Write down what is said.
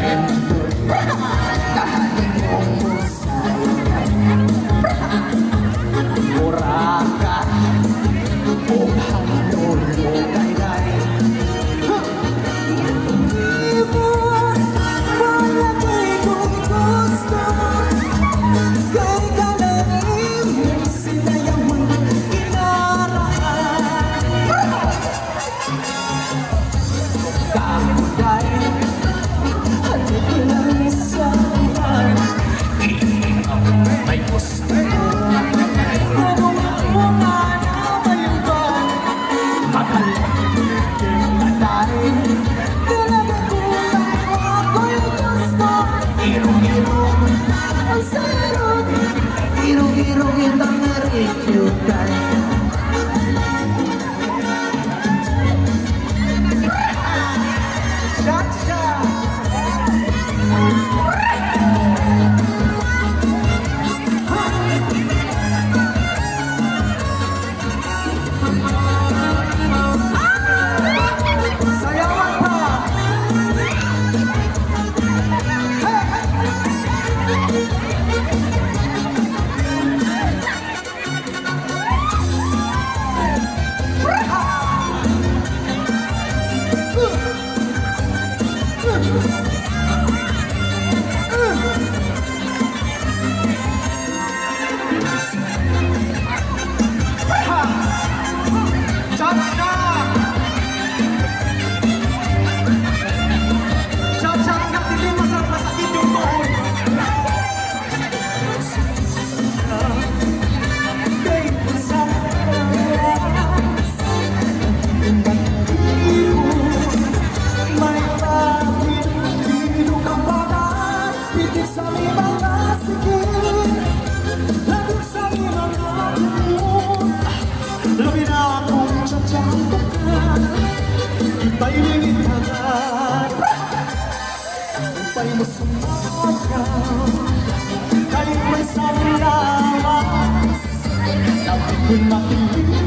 Hãy subscribe cho kênh Nothing, nothing.